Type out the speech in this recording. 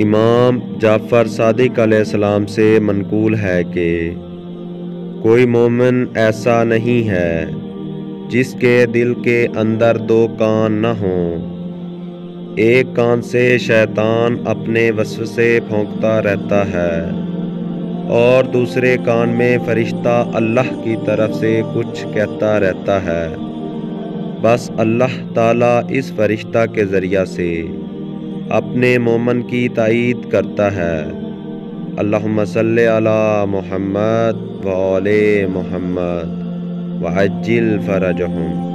इमाम जाफ़र सादिक सलाम से मनकूल है कि कोई मोमिन ऐसा नहीं है जिसके दिल के अंदर दो कान न हों। एक कान से शैतान अपने वस्व से फोंकता रहता है और दूसरे कान में फरिश्ता अल्लाह की तरफ़ से कुछ कहता रहता है। बस अल्लाह ताला इस फरिश्ता के ज़रिया से अपने मोमन की तइद करता है। अल्लाह अला मोहम्मद वाले मोहम्मद वज्जिल फ़रजहुम।